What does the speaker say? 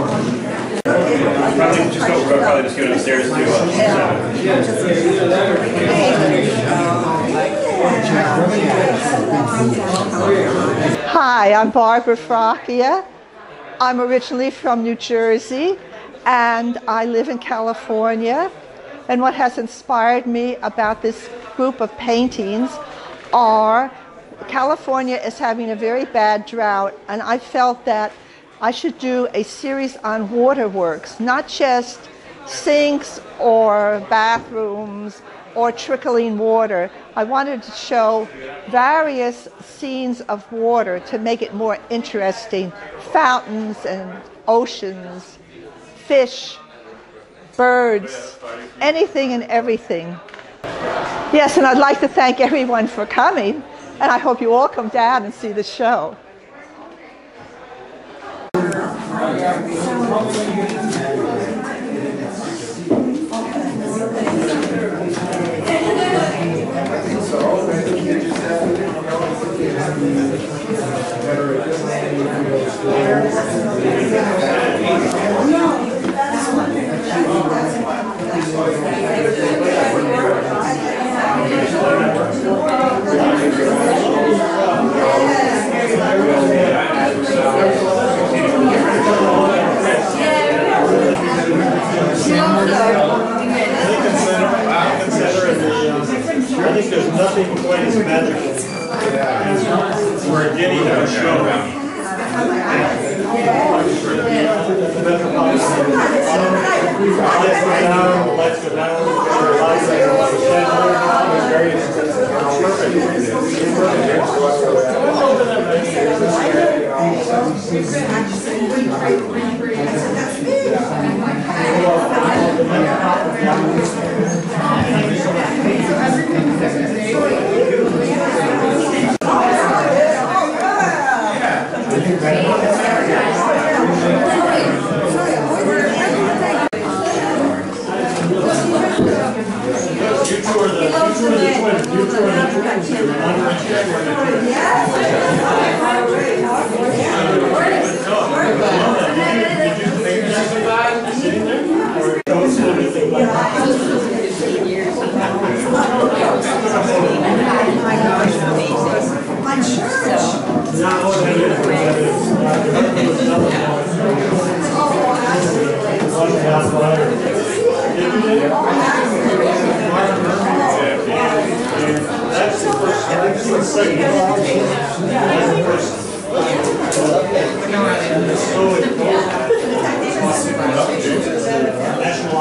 Probably just go, probably just go to, uh. Hi, I'm Barbara Fracchia. I'm originally from New Jersey and I live in California. And what has inspired me about this group of paintings are California is having a very bad drought, and I felt that I should do a series on waterworks, not just sinks or bathrooms or trickling water. I wanted to show various scenes of water to make it more interesting fountains and oceans, fish, birds, anything and everything. Yes, and I'd like to thank everyone for coming, and I hope you all come down and see the show. I think there's nothing quite as magical as we're getting our show. Lights go down, lights go down, lights go down, very You two are the, twins, you two are the twins. You're under- Sitting National